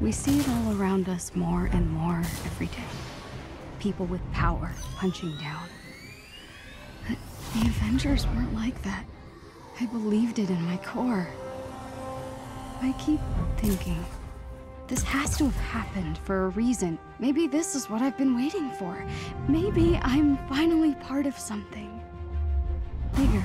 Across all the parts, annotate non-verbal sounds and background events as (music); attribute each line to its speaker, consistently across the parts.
Speaker 1: We see it all around us more and more every day. People with power punching down. But the Avengers weren't like that. I believed it in my core. I keep thinking, this has to have happened for a reason. Maybe this is what I've been waiting for. Maybe I'm finally part of something bigger.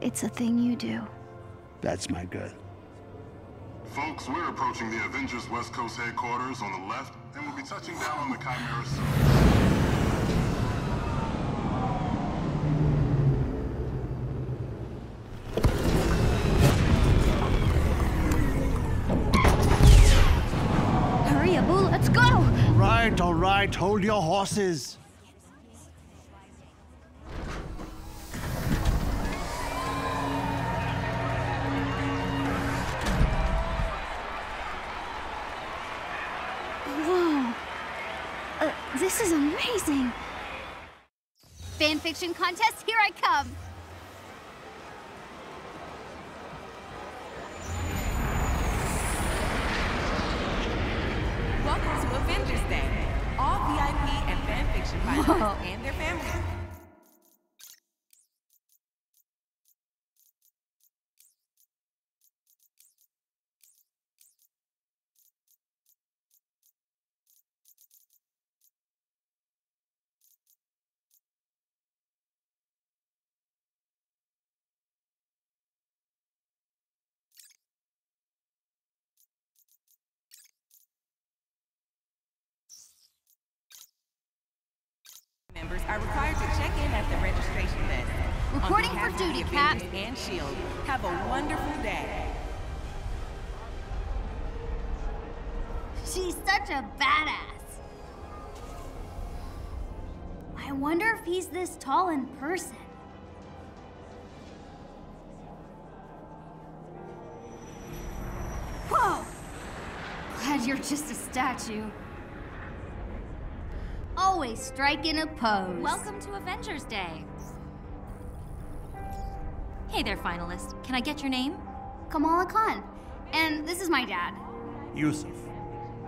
Speaker 1: It's a thing you do.
Speaker 2: That's my girl.
Speaker 3: Folks, we're approaching the Avengers West Coast headquarters on the left, and we'll be touching down on the Chimera soon.
Speaker 1: Hurry, Abu, let's go!
Speaker 2: Right, all right. Hold your horses.
Speaker 1: This is amazing.
Speaker 4: Fanfiction contest, here I come!
Speaker 5: Are required to check in at the registration desk. On
Speaker 4: Reporting for duty, Cap.
Speaker 5: And Shield. Have a wonderful day.
Speaker 4: She's such a badass. I wonder if he's this tall in person. Whoa! Glad you're just a statue. Always striking a pose.
Speaker 6: Welcome to Avengers Day. Hey there, finalist. Can I get your name?
Speaker 4: Kamala Khan. And this is my dad.
Speaker 2: Yusuf.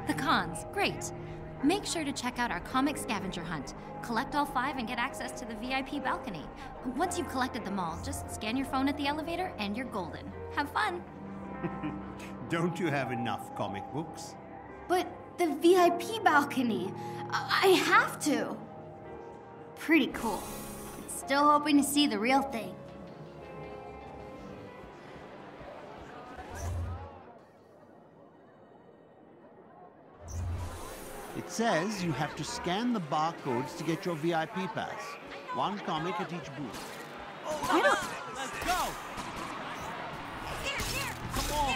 Speaker 6: The Cons. Great. Make sure to check out our comic scavenger hunt. Collect all five and get access to the VIP balcony. Once you've collected them all, just scan your phone at the elevator and you're golden. Have fun. (laughs)
Speaker 2: Don't you have enough comic books?
Speaker 4: But the VIP balcony. I, I have to. Pretty cool. Still hoping to see the real thing.
Speaker 2: It says you have to scan the barcodes to get your VIP pass. One comic at each booth.
Speaker 1: Oh, I don't.
Speaker 2: Let's go! Here, here! Come on,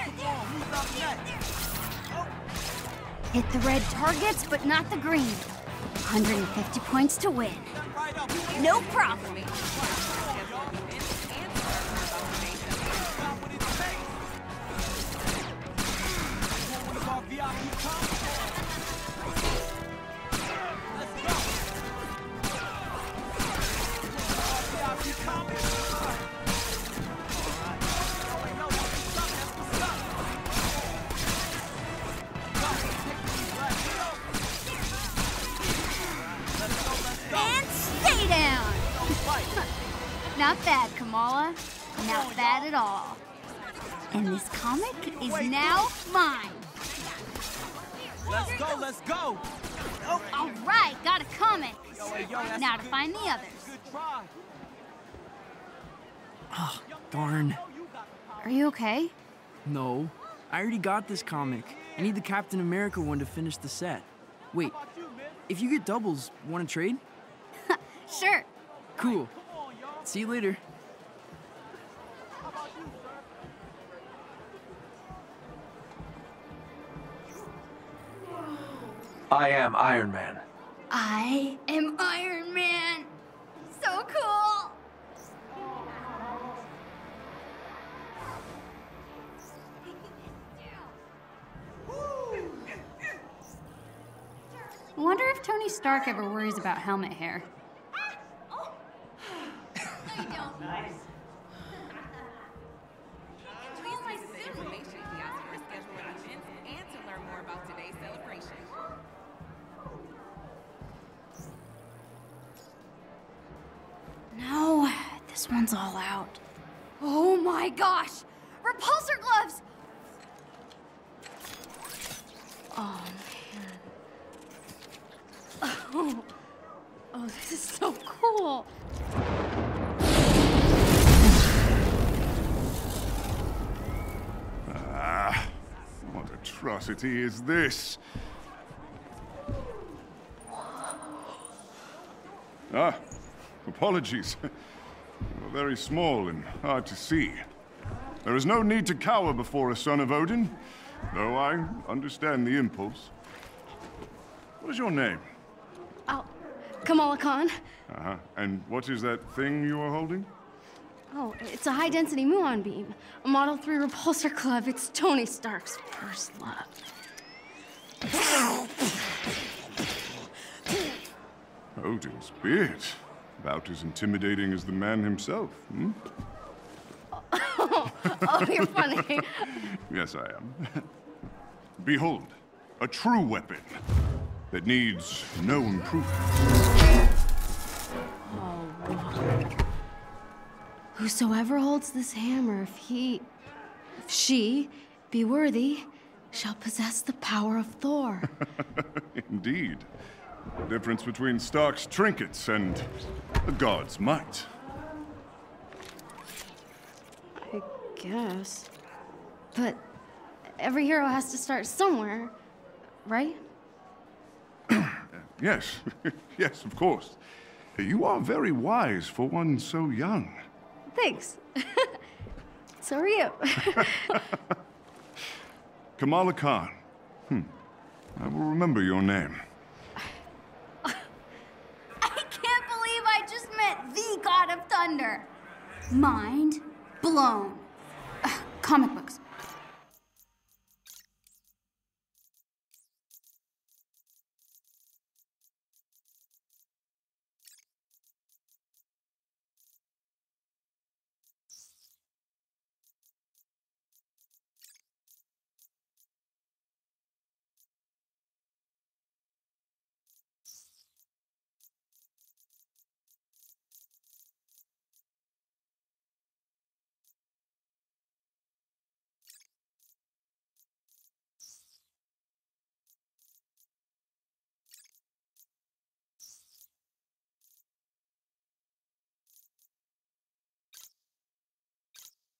Speaker 2: come
Speaker 4: Hit the red targets, but not the green. 150 points to win. No problem. Not bad, Kamala. Not bad at all. And this comic is now mine.
Speaker 7: Let's go, let's go!
Speaker 4: Oh, all right, got a comic.
Speaker 7: hey, yo,
Speaker 4: Now to
Speaker 7: good-
Speaker 4: find the others.
Speaker 7: Good try.
Speaker 8: Ah, darn.
Speaker 4: Are you okay?
Speaker 8: No. I already got this comic. I need the Captain America one to finish the set. Wait, if you get doubles, want to trade? (laughs)
Speaker 4: Sure.
Speaker 8: Cool. See you later.
Speaker 9: I am Iron Man.
Speaker 4: I am Iron Man. So cool. I wonder if Tony Stark ever worries about helmet hair.
Speaker 5: Information kiosk for events and to learn more about today's celebration.
Speaker 4: No, this one's all out. Oh my gosh! Repulsor gloves! Oh man. Oh, oh this is so cool.
Speaker 3: Ah, what atrocity is this? Ah, apologies. (laughs) You're very small and hard to see. There is no need to cower before a son of Odin, though I understand the impulse. What is your name?
Speaker 1: Oh, Kamala Khan.
Speaker 3: Uh-huh. And what is that thing you are holding?
Speaker 1: Oh, it's a high density muon beam. A Model 3 repulsor club. It's Tony Stark's first love.
Speaker 3: Odin's beard. About as intimidating as the man himself, hmm? (laughs)
Speaker 1: Oh, you're funny. (laughs)
Speaker 3: Yes, I am. (laughs) Behold, a true weapon that needs no improvement.
Speaker 1: Whosoever holds this hammer, if he, if she be worthy, shall possess the power of Thor. (laughs)
Speaker 3: Indeed. The difference between Stark's trinkets and the god's might.
Speaker 1: I guess. But every hero has to start somewhere, right? (coughs)
Speaker 3: Yes, (laughs) yes, of course. You are very wise for one so young.
Speaker 1: Thanks. (laughs) so are you. (laughs)
Speaker 3: Kamala Khan. Hmm. I will remember your name. (laughs)
Speaker 4: I can't believe I just met the God of Thunder. Mind blown. Ugh, comic books.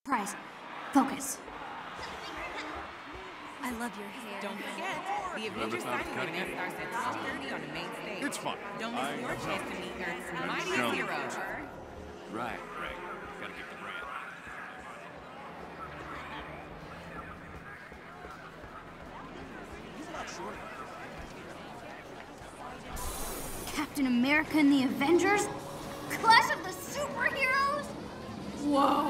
Speaker 4: Prize. Focus.
Speaker 6: I love your hair.
Speaker 5: Don't forget, the Avengers signing event starts at 12:30 on the main stage.
Speaker 3: It's fine.
Speaker 5: Don't miss
Speaker 3: I-
Speaker 5: your chance to meet Earth's mightiest
Speaker 3: No.
Speaker 5: heroes.
Speaker 10: Right, right. Gotta get the brand.
Speaker 4: Captain America and the Avengers? Clash of the Superheroes? Whoa!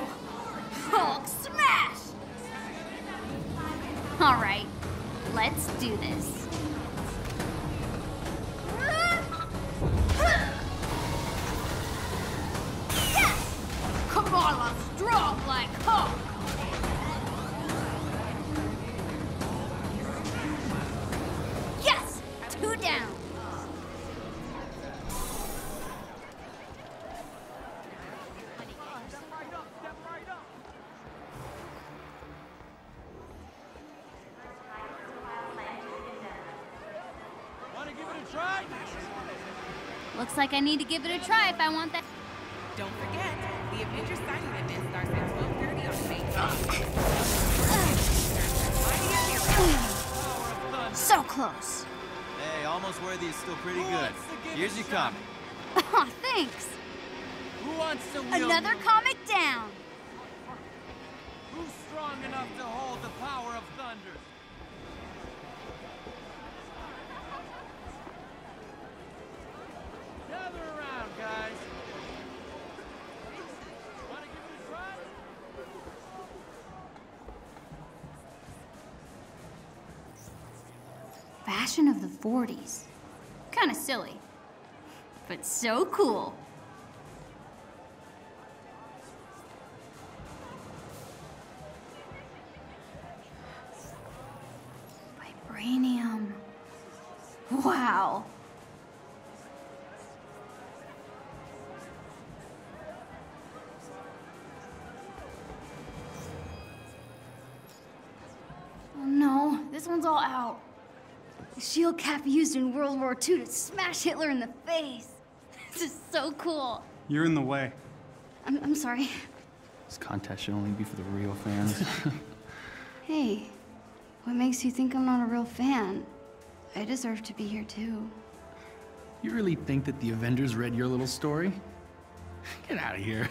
Speaker 4: Like I need to give it a try if I want that.
Speaker 5: Don't forget, the Avengers signing event starts at 12:30 on May 10th.
Speaker 4: So close.
Speaker 11: Hey, almost worthy is still pretty good. Here's your comic. (laughs)
Speaker 4: Aw, thanks.
Speaker 11: Who wants to
Speaker 4: Another comic Fashion of the 40s. Kinda silly. But so cool. Cap used in World War II to smash Hitler in the face. (laughs) This is so cool.
Speaker 12: You're in the way.
Speaker 4: I'm, I'm sorry.
Speaker 12: This contest should only be for the real fans. (laughs) (laughs)
Speaker 1: Hey, what makes you think I'm not a real fan? I deserve to be here too.
Speaker 13: You really think that the Avengers read your little story? Get out of here.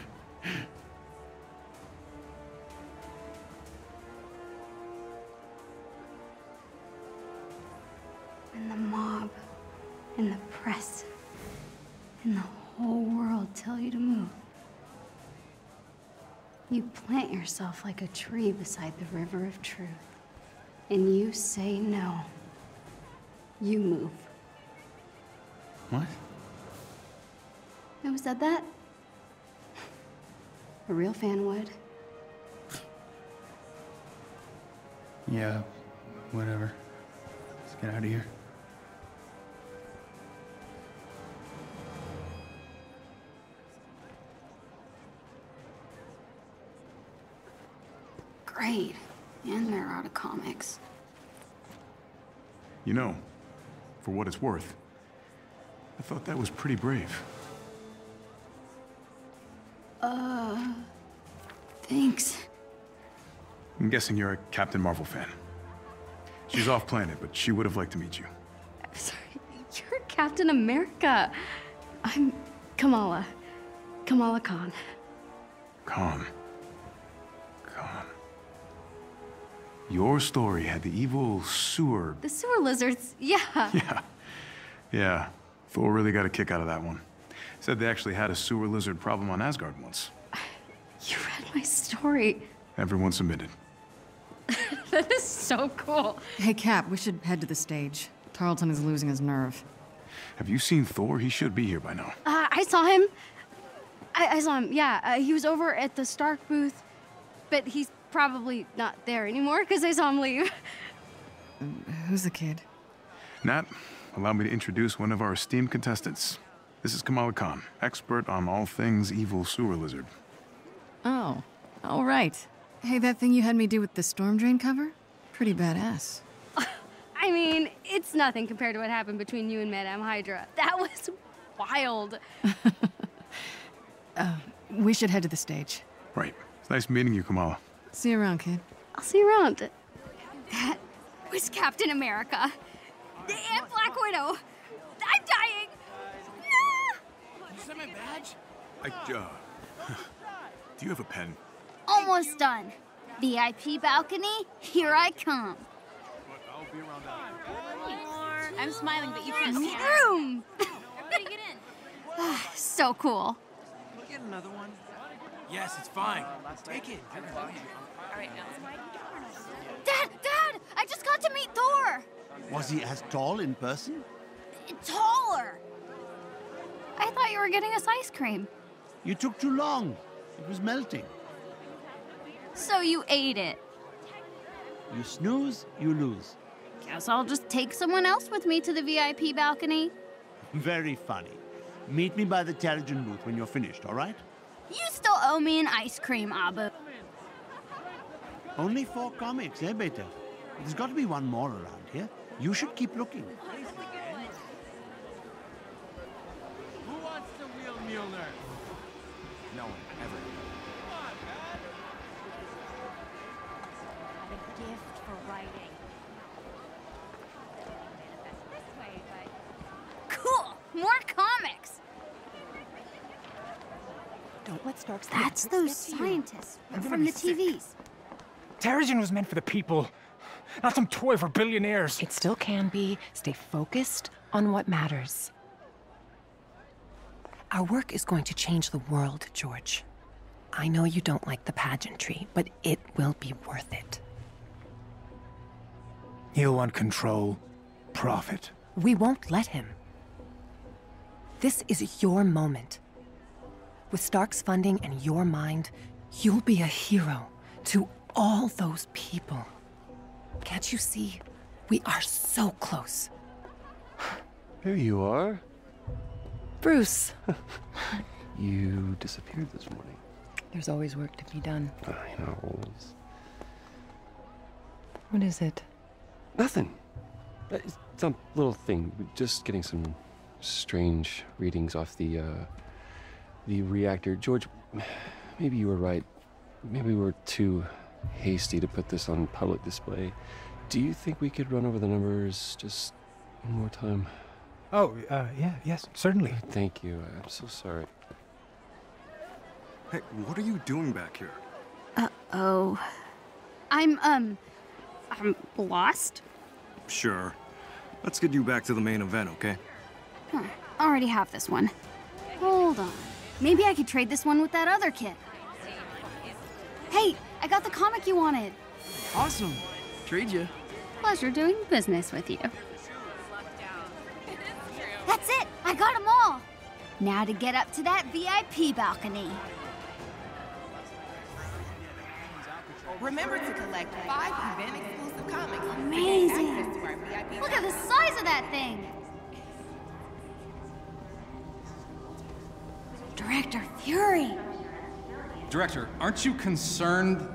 Speaker 1: Yourself like a tree beside the river of truth, and you say no. You move.
Speaker 13: What?
Speaker 1: Who said that? A real fan would.
Speaker 13: Yeah, whatever. Let's get out of here.
Speaker 1: Great. And they're out of comics.
Speaker 14: You know, for what it's worth, I thought that was pretty brave.
Speaker 1: Uh. Thanks.
Speaker 14: I'm guessing you're a Captain Marvel fan. She's off planet, but she would have liked to meet you.
Speaker 1: I'm sorry. (laughs) You're Captain America. I'm Kamala. Kamala Khan.
Speaker 14: Khan. Khan. Your story had the evil sewer.
Speaker 1: The sewer lizards, (laughs) yeah.
Speaker 14: Yeah. Yeah. Thor really got a kick out of that one. Said they actually had a sewer lizard problem on Asgard once. (sighs)
Speaker 1: You read my story.
Speaker 14: Everyone submitted. (laughs)
Speaker 1: That is so cool.
Speaker 15: Hey, Cap, we should head to the stage. Tarleton is losing his nerve.
Speaker 14: Have you seen Thor? He should be here by now.
Speaker 1: Uh, I saw him. I, I saw him, yeah. Uh, he was over at the Stark booth, but he's probably not there anymore because I saw him leave.
Speaker 15: Who's the kid?
Speaker 14: Nat, allow me to introduce one of our esteemed contestants. This is Kamala Khan, expert on all things evil sewer lizard.
Speaker 15: Oh, all right. Hey, that thing you had me do with the storm drain cover? Pretty badass. (laughs)
Speaker 1: I mean, it's nothing compared to what happened between you and Madame Hydra. That was wild. (laughs)
Speaker 15: Uh, we should head to the stage.
Speaker 14: Right. It's nice meeting you, Kamala.
Speaker 15: See you around, kid.
Speaker 1: I'll see you around.
Speaker 4: That was Captain America. And Black Widow. I'm dying.
Speaker 11: You sent my badge?
Speaker 14: I, uh, (laughs) do you have a pen?
Speaker 4: Almost done. VIP balcony, here I come.
Speaker 14: I'll be around
Speaker 1: I'm smiling, but you can't see.
Speaker 4: Vroom!
Speaker 1: Everybody get in. (sighs)
Speaker 4: so cool.
Speaker 16: Get another one. Yes, it's fine. Take it.
Speaker 1: All right, now.
Speaker 4: Dad, Dad! I just got to meet Thor!
Speaker 2: Was he as tall in person?
Speaker 4: Taller! I thought you were getting us ice cream.
Speaker 2: You took too long. It was melting.
Speaker 4: So you ate it.
Speaker 2: You snooze, you lose.
Speaker 4: Guess I'll just take someone else with me to the VIP balcony. (laughs)
Speaker 2: Very funny. Meet me by the Terrigen booth when you're finished, all right?
Speaker 4: You still owe me an ice cream, Abu.
Speaker 2: Only four comics, eh, Beta? There's got to be one more around here. You should keep looking.
Speaker 16: Who wants to wheel Mjolnir?
Speaker 7: No one, ever.
Speaker 1: A gift for writing.
Speaker 4: Cool! More comics!
Speaker 17: Don't let Starks.
Speaker 4: That's those scientists from the TVs.
Speaker 7: Terrigen was meant for the people, not some toy for billionaires.
Speaker 17: It still can be. Stay focused on what matters. Our work is going to change the world, George. I know you don't like the pageantry, but it will be worth it.
Speaker 7: He'll want control, profit.
Speaker 17: We won't let him. This is your moment. With Stark's funding and your mind, you'll be a hero to all those people. Can't you see? We are so close.
Speaker 18: Here you are.
Speaker 17: Bruce, (laughs)
Speaker 18: You disappeared this morning.
Speaker 17: there's always work to be done.
Speaker 18: I know. It's
Speaker 17: What is it?
Speaker 18: nothing. Uh, It's some little thing. Just getting some strange readings off the uh, the reactor. George, (sighs) maybe you were right. Maybe we were too hasty to put this on public display. Do you think we could run over the numbers just one more time?
Speaker 7: Oh, uh, yeah, yes, certainly.
Speaker 18: Thank you. I'm so sorry.
Speaker 13: Hey, what are you doing back here?
Speaker 4: Uh oh. I'm, um. I'm lost.
Speaker 13: Sure. Let's get you back to the main event, okay?
Speaker 4: Huh. Already have this one. Hold on. Maybe I could trade this one with that other kid. Hey, I got the comic you wanted.
Speaker 19: Awesome. Trade you.
Speaker 4: Pleasure doing business with you. That's it! I got them all! Now to get up to that VIP balcony.
Speaker 17: Remember to collect five event exclusive comics.
Speaker 4: Amazing! Look at the size of that thing! Director Fury!
Speaker 10: Director, aren't you concerned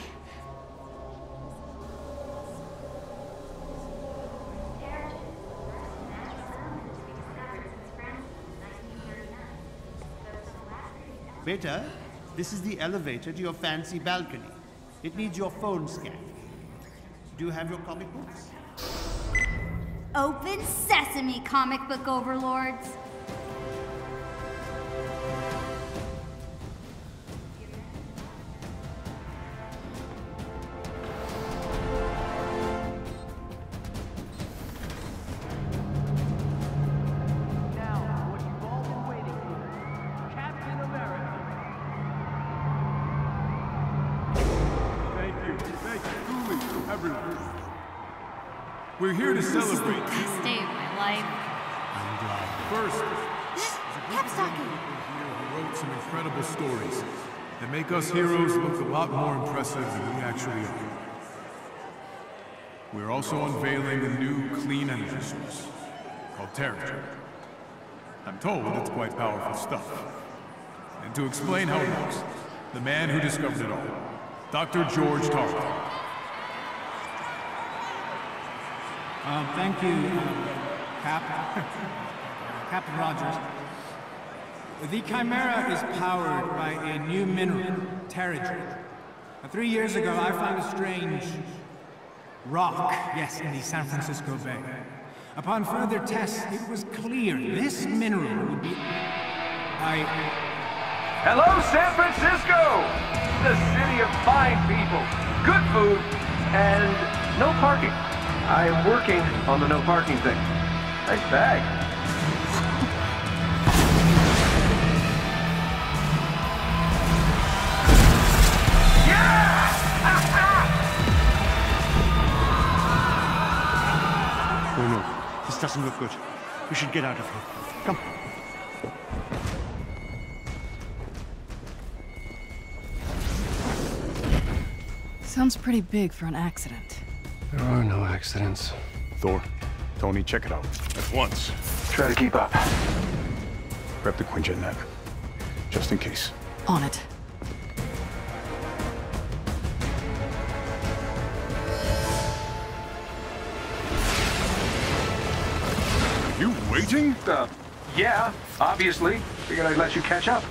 Speaker 2: This is the elevator to your fancy balcony. It needs your phone scan. Do you have your comic books?
Speaker 4: Open sesame, comic book overlords.
Speaker 20: We're here to
Speaker 4: This is the
Speaker 20: celebrate.
Speaker 4: best day of my life. I'm glad.
Speaker 20: First,
Speaker 4: Capstocking!
Speaker 14: who wrote some incredible stories that make us heroes look a lot more impressive than we actually are. We're also unveiling a new clean energy source called Terrigen. I'm told it's quite powerful stuff. And to explain how it works, the man who discovered it all, Dr. George Tarleton.
Speaker 10: Um, thank you, Cap. Captain Rogers.
Speaker 7: The Chimera is powered by a new mineral, Terrigen. Three years ago, I found a strange rock, yes, in the San Francisco Bay. Upon further tests, it was clear this mineral would be. I.
Speaker 9: Hello, San Francisco! The city of fine people, good food, and no parking. I'm working on the no parking thing. Nice bag. (laughs)
Speaker 2: Oh no. This doesn't look good. We should get out of here. Come.
Speaker 21: Sounds pretty big for an accident.
Speaker 18: There are no accidents.
Speaker 14: Thor, Tony, check it out.
Speaker 3: At once.
Speaker 9: Try to keep up.
Speaker 14: Grab the Quinjet net. Just in case.
Speaker 21: On it.
Speaker 3: You waiting?
Speaker 9: Uh, yeah, obviously. Figured I'd let you catch up.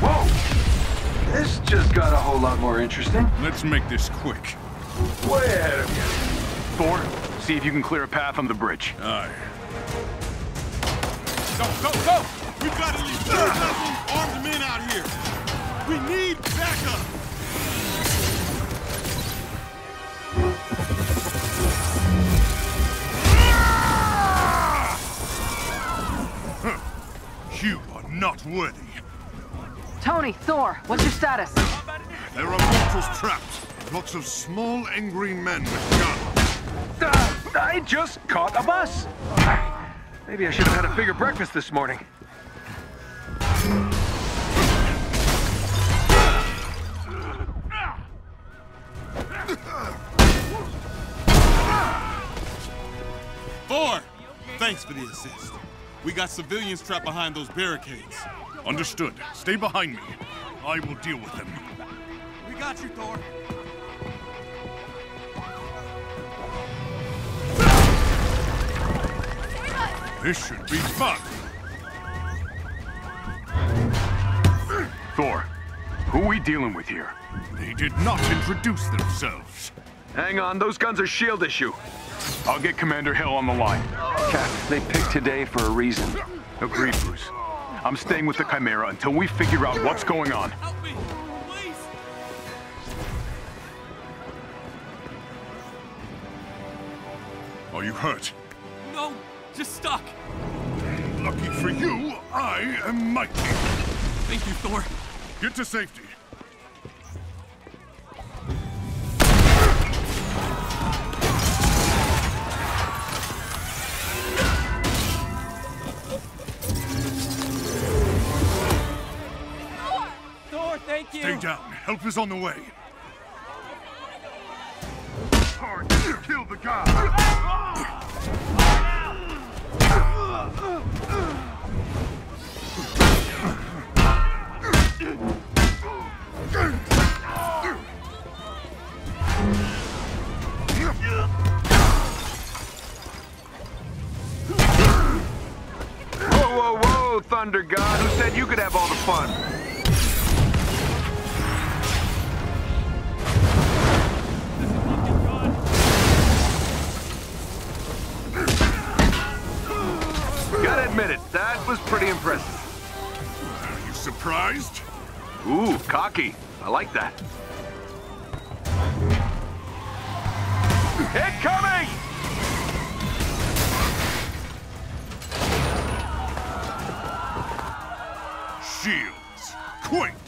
Speaker 9: Whoa! This just got a whole lot more interesting.
Speaker 3: Let's make this quick.
Speaker 9: Wait a minute.
Speaker 14: Thor, see if you can clear a path on the bridge.
Speaker 3: Aye.
Speaker 22: Go, go, go! We've got at least two ah. dozen armed men out here. We need backup.
Speaker 3: You are not worthy.
Speaker 5: Tony, Thor, what's your status?
Speaker 3: There are mortals trapped. Lots of small, angry men with guns.
Speaker 9: Uh, I just caught a bus. Maybe I should have had a bigger breakfast this morning.
Speaker 22: Thor, thanks for the assist. We got civilians trapped behind those barricades.
Speaker 3: Understood. Stay behind me. I will deal with them.
Speaker 7: We got you, Thor.
Speaker 3: This should be fun.
Speaker 14: Thor, who we dealing with here?
Speaker 3: They did not introduce themselves.
Speaker 9: Hang on, those guns are shield issue.
Speaker 14: I'll get Commander Hill on the line.
Speaker 9: Cap, they picked today for a reason.
Speaker 14: Agreed, Bruce. I'm staying with the Chimera until we figure out what's going on. Help me!
Speaker 3: Are you hurt?
Speaker 7: No, just stuck.
Speaker 3: Lucky for you, I am mighty.
Speaker 7: Thank you, Thor.
Speaker 3: Get to safety.
Speaker 7: Thor, thank you.
Speaker 3: Stay down. Help is on the way. Hard. Kill the guy.
Speaker 9: Whoa, whoa, whoa, Thunder God. Who said you could have all the fun? Gotta admit it, that was pretty impressive.
Speaker 3: Are you surprised?
Speaker 9: Ooh, cocky. I like that. Incoming!
Speaker 3: Shields. Quick!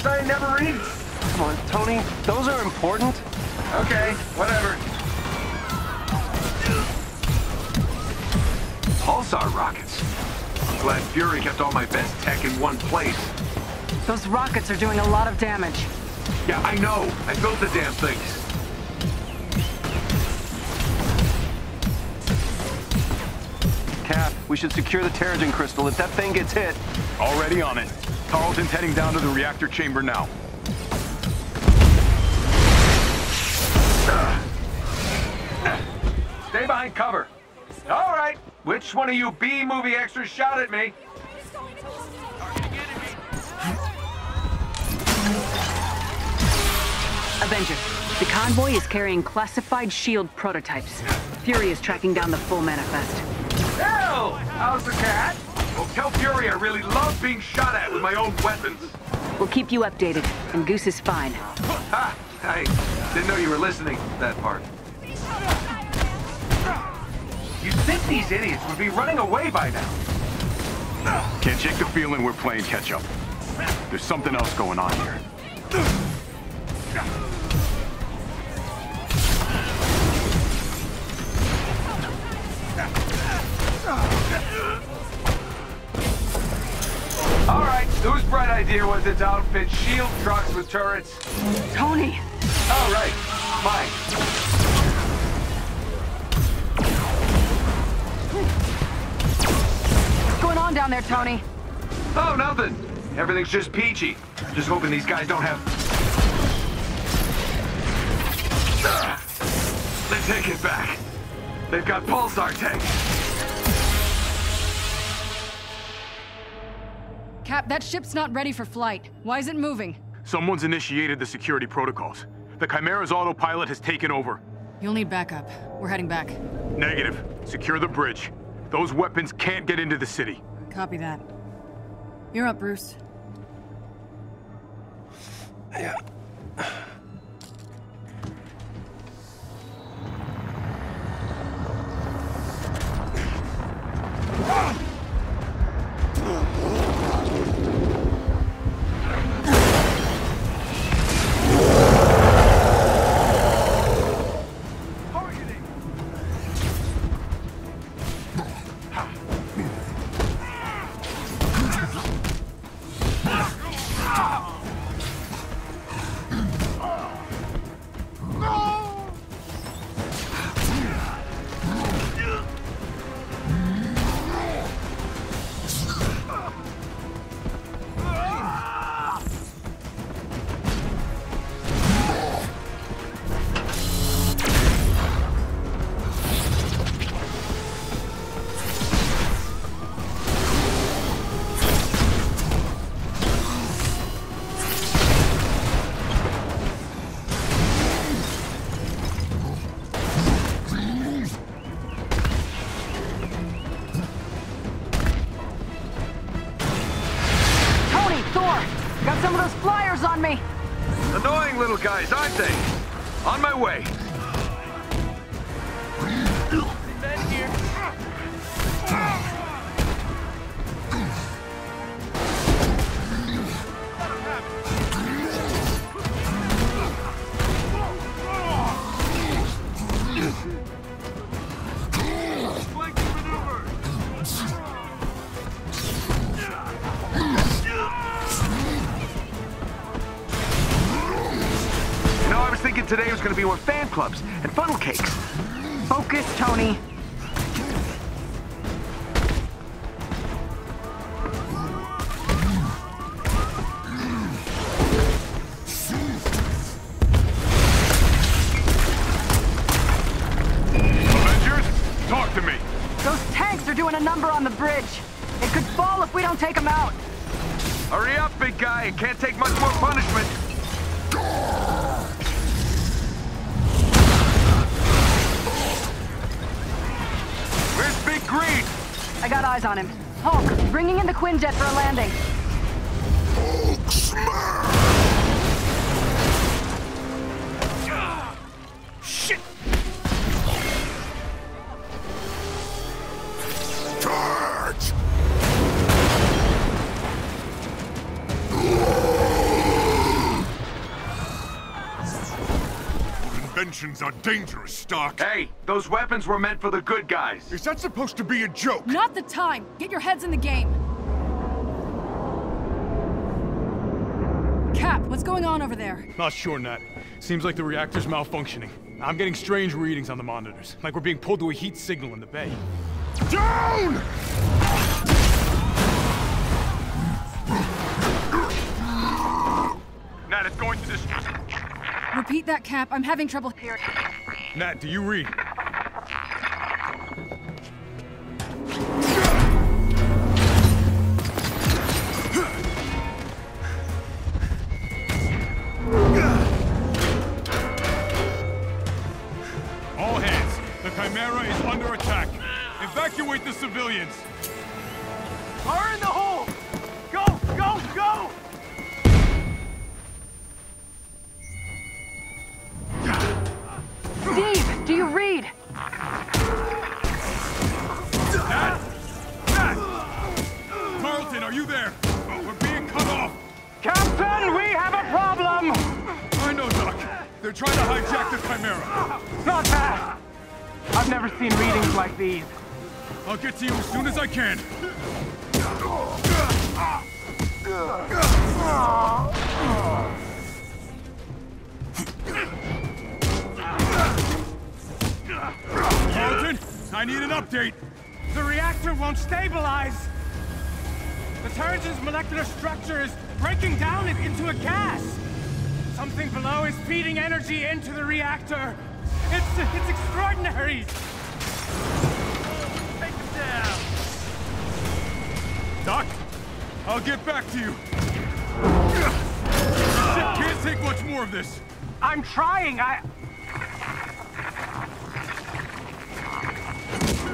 Speaker 9: Briefs I never read? Come on, Tony. Those are important. Okay, whatever. Pulsar rockets. I'm glad Fury kept all my best tech in one place.
Speaker 23: Those rockets are doing a lot of damage.
Speaker 9: Yeah, I know. I built the damn things. Cap, we should secure the Terrigen crystal if that thing gets hit.
Speaker 14: Already on it. Tarleton's heading down to the reactor chamber now.
Speaker 9: Stay behind cover. All right. Which one of you B-movie extras shot at me?
Speaker 23: Avenger, the convoy is carrying classified S.H.I.E.L.D. prototypes. Fury is tracking down the full manifest.
Speaker 9: Hell! How's the cat? Well, tell Fury I really love being shot at with my own weapons.
Speaker 23: We'll keep you updated, and Goose is fine. (laughs)
Speaker 9: Ha! I didn't know you were listening to that part. You'd think these idiots would be running away by now.
Speaker 14: Can't shake the feeling we're playing catch up. There's something else going on here. (laughs)
Speaker 9: All right, whose bright idea was it to outfit shield trucks with turrets?
Speaker 23: Tony!
Speaker 9: All right, fine.
Speaker 23: What's going on down there, Tony?
Speaker 9: Oh, nothing. Everything's just peachy. Just hoping these guys don't have... Ah, They take it back. They've got pulsar tanks.
Speaker 15: Cap, that ship's not ready for flight. Why is it moving?
Speaker 14: Someone's initiated the security protocols. The Chimera's autopilot has taken over.
Speaker 15: You'll need backup. We're heading back.
Speaker 14: Negative. Secure the bridge. Those weapons can't get into the city.
Speaker 15: Copy that. You're up, Bruce.
Speaker 21: Yeah.
Speaker 23: Those flyers on me!
Speaker 9: Annoying little guys, aren't they? On my way. Today was gonna be more fan clubs and funnel cakes.
Speaker 23: Focus, Tony.
Speaker 3: Martians are dangerous, Stark.
Speaker 9: Hey, those weapons were meant for the good guys.
Speaker 3: Is that supposed to be a joke?
Speaker 21: Not the time! Get your heads in the game! Cap, what's going on over there?
Speaker 14: Not sure, Nat. Seems like the reactor's malfunctioning. I'm getting strange readings on the monitors, like we're being pulled to a heat signal in the bay.
Speaker 3: Down!
Speaker 14: Nat, it's going to this.
Speaker 21: Repeat that, Cap. I'm having trouble hearing.
Speaker 14: Nat, do you read? They're trying to hijack the Chimera.
Speaker 16: Not that! I've never seen readings like these.
Speaker 14: I'll get to you as soon as I can. Tarleton, I need an update.
Speaker 16: The reactor won't stabilize! The Terrigen's molecular structure is breaking down it into a gas! Something below is feeding energy into the reactor! It's, it's extraordinary! Take it down!
Speaker 14: Doc, I'll get back to you. Shit can't take much more of this.
Speaker 16: I'm trying, I...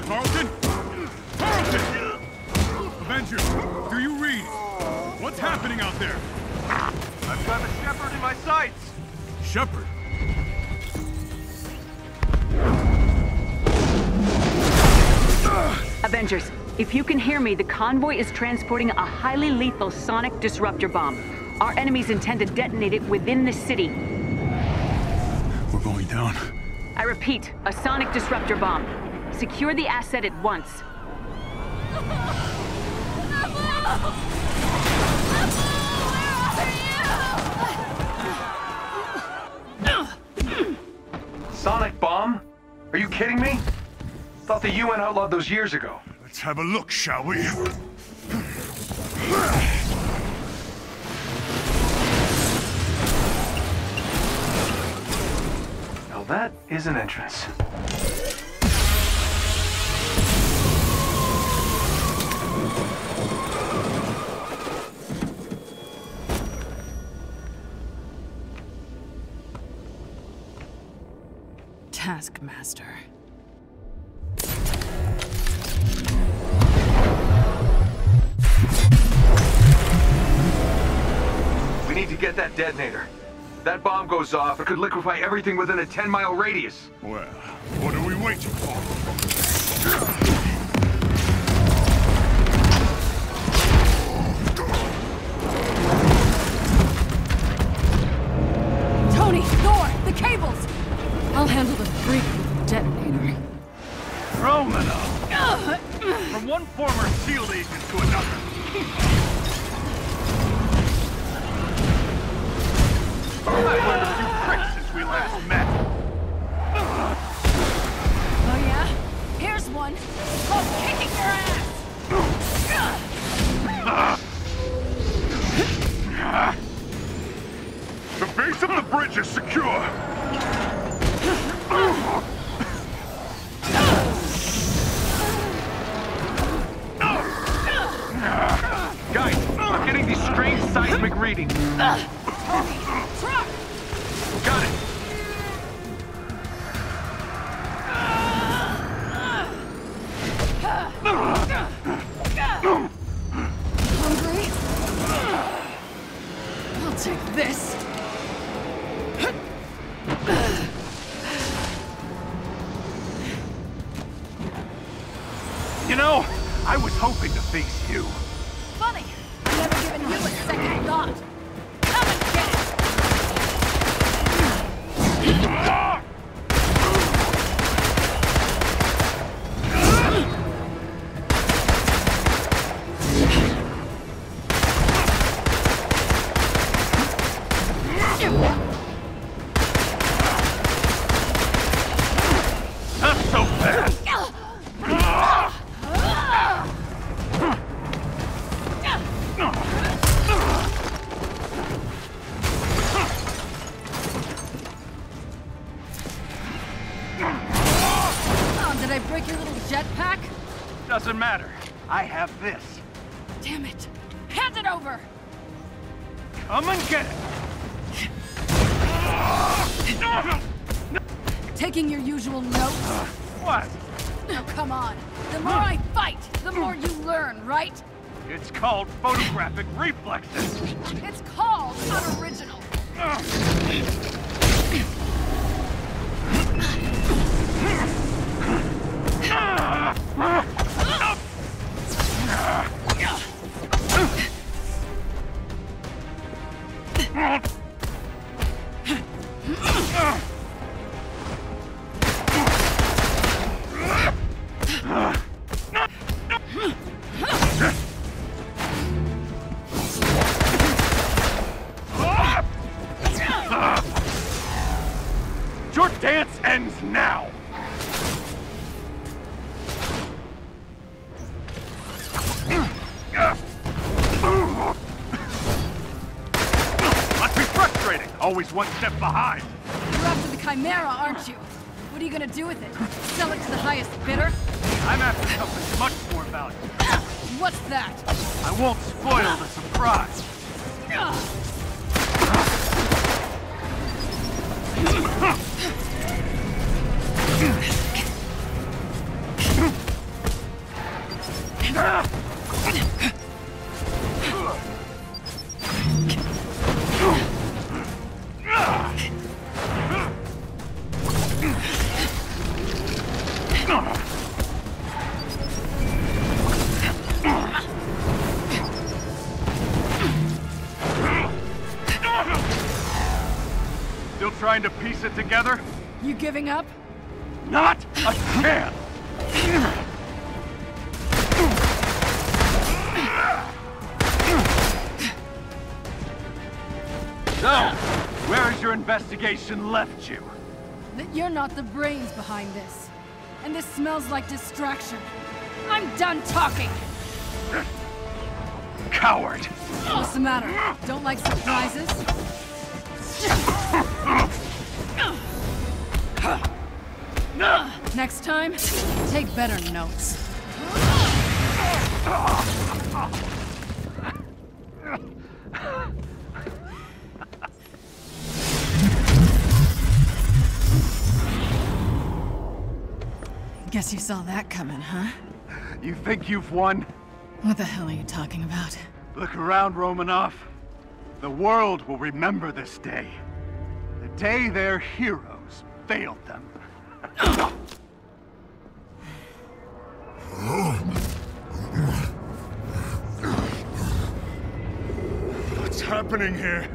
Speaker 14: Tarleton? Tarleton! Avengers, do you read? What's happening out there?
Speaker 9: I've got a Shepherd in my sights.
Speaker 14: Shepard?
Speaker 23: Avengers, if you can hear me, the convoy is transporting a highly lethal sonic disruptor bomb. Our enemies intend to detonate it within the city.
Speaker 14: We're going down.
Speaker 23: I repeat, a sonic disruptor bomb. Secure the asset at once. (laughs)
Speaker 9: Sonic bomb? Are you kidding me? Thought the UN outlawed those years ago.
Speaker 3: Let's have a look, shall we?
Speaker 9: Now that is an entrance.
Speaker 21: Taskmaster.
Speaker 9: We need to get that detonator. That bomb goes off, it could liquefy everything within a 10-mile radius.
Speaker 3: Well, what are we waiting for? Is secure.
Speaker 16: Doesn't matter. I have this.
Speaker 21: Damn it! Hand it over!
Speaker 16: Come and get it!
Speaker 21: Taking your usual notes?
Speaker 16: What?
Speaker 21: Now come on. The more I fight, the more you learn, right?
Speaker 16: It's called photographic reflexes.
Speaker 21: It's called unoriginal.
Speaker 16: Your one step behind.
Speaker 21: You're after the Chimera, aren't you? What are you gonna do with it? Sell it to the highest bidder?
Speaker 16: I'm after something much more valuable.
Speaker 21: What's that?
Speaker 16: I won't spoil the surprise.
Speaker 21: Giving up?
Speaker 16: Not a chance! So, where has your investigation left you?
Speaker 21: That you're not the brains behind this. And this smells like distraction. I'm done talking!
Speaker 16: Coward!
Speaker 21: What's the matter? Don't like surprises? Next time, take better notes. Guess you saw that coming, huh?
Speaker 16: You think you've won?
Speaker 21: What the hell are you talking about?
Speaker 16: Look around, Romanoff. The world will remember this day. The day their heroes failed them. (laughs)
Speaker 3: happening here?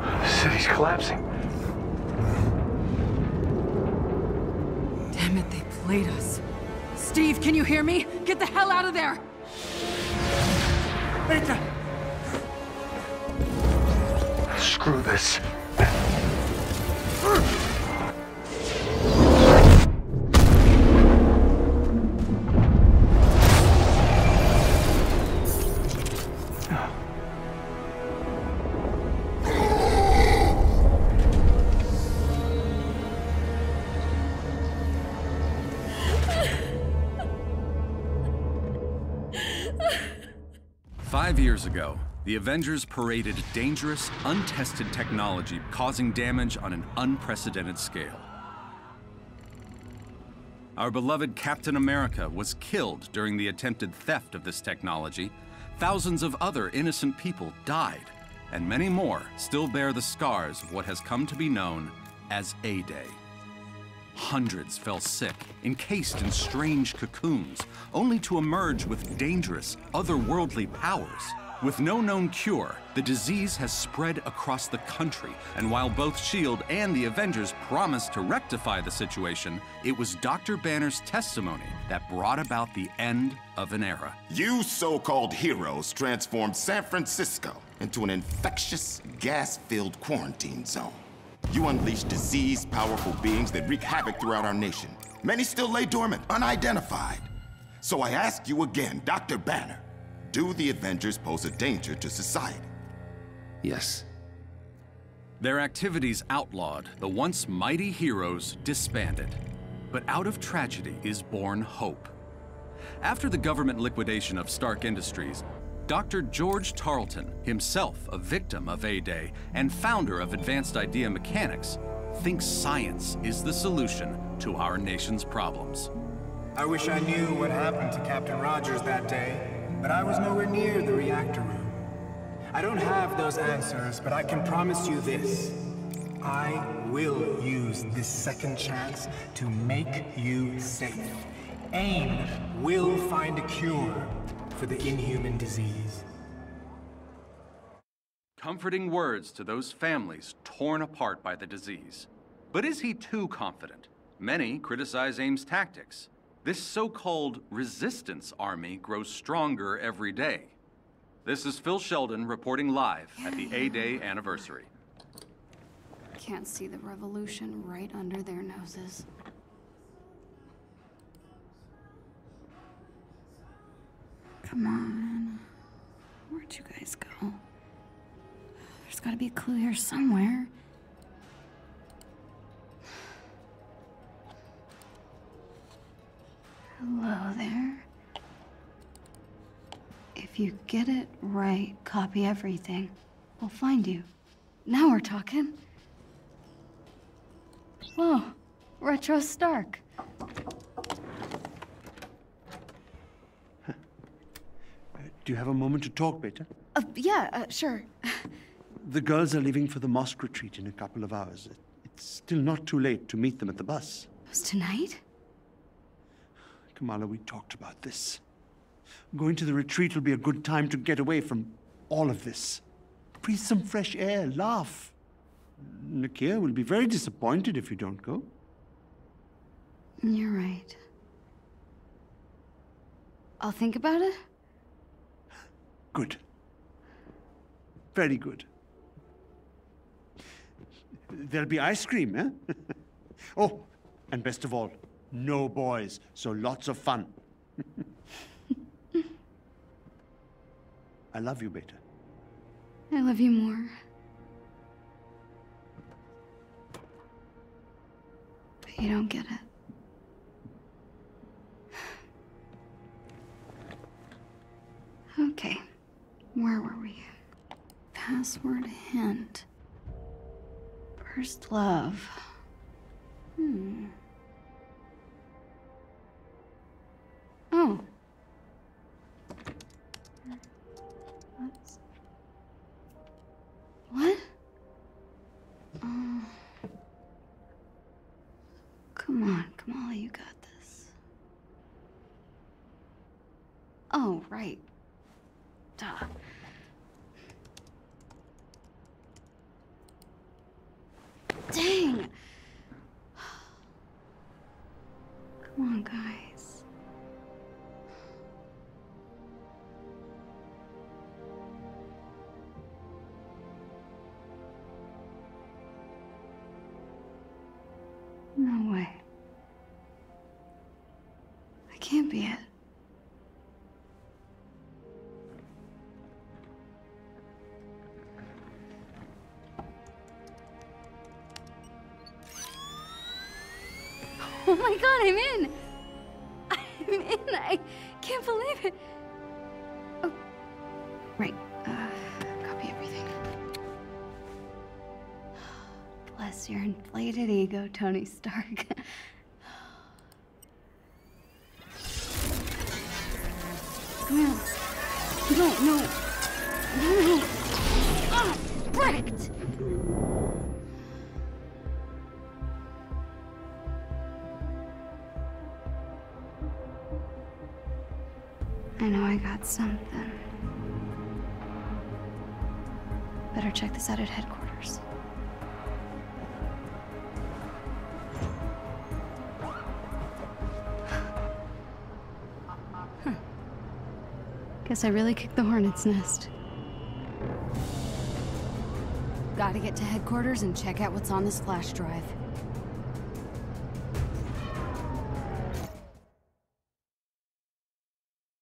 Speaker 16: The city's collapsing.
Speaker 21: Damn it, they played us. Steve, can you hear me? Get the hell out of there!
Speaker 16: Beta! Screw this.
Speaker 10: Ago, the Avengers paraded dangerous, untested technology causing damage on an unprecedented scale. Our beloved Captain America was killed during the attempted theft of this technology. Thousands of other innocent people died, and many more still bear the scars of what has come to be known as A-Day. Hundreds fell sick, encased in strange cocoons, only to emerge with dangerous, otherworldly powers. With no known cure, the disease has spread across the country, and while both S.H.I.E.L.D. and the Avengers promised to rectify the situation, it was Dr. Banner's testimony that brought about the end of an era.
Speaker 24: You so-called heroes transformed San Francisco into an infectious, gas-filled quarantine zone. You unleashed disease, powerful beings that wreak havoc throughout our nation. Many still lay dormant, unidentified. So I ask you again, Dr. Banner, do the Avengers pose a danger to society?
Speaker 18: Yes.
Speaker 10: Their activities outlawed, the once mighty heroes disbanded. But out of tragedy is born hope. After the government liquidation of Stark Industries, Dr. George Tarleton, himself a victim of A-Day and founder of Advanced Idea Mechanics, thinks science is the solution to our nation's problems.
Speaker 7: I wish I knew what happened to Captain Rogers that day, but I was nowhere near the reactor room. I don't have those answers, but I can promise you this. I will use this second chance to make you safe. AIM will find a cure for the inhuman disease.
Speaker 10: Comforting words to those families torn apart by the disease. But is he too confident? Many criticize AIM's tactics. This so-called resistance army grows stronger every day. This is Phil Sheldon reporting live at the A-Day anniversary.
Speaker 1: Can't see the revolution right under their noses. Come on. Where'd you guys go? There's gotta be a clue here somewhere. Hello there. If you get it right, copy everything. We'll find you. Now we're talking. Whoa, Retro Stark.
Speaker 2: Do you have a moment to talk, Beta?
Speaker 1: Uh, yeah, uh, sure. (laughs)
Speaker 2: The girls are leaving for the mosque retreat in a couple of hours. It's still not too late to meet them at the bus.
Speaker 1: It Was tonight?
Speaker 2: Kamala, we talked about this. Going to the retreat will be a good time to get away from all of this. Breathe some fresh air, laugh. Nakia will be very disappointed if you don't go.
Speaker 1: You're right. I'll think about it.
Speaker 2: Good. Very good. There'll be ice cream, eh? (laughs) oh, and best of all, no boys, so lots of fun. I love you, Beta.
Speaker 1: I love you more. But you don't get it. Okay, where were we? Password hint. First love. Hmm. Oh. That can't be it. Oh my god, I'm in! I'm in! I can't believe it! Oh, right. Uh, copy everything. Bless your inflated ego, Tony Stark. At headquarters. Huh. Guess I really kicked the hornet's nest. Gotta get to headquarters and check out what's on this flash drive.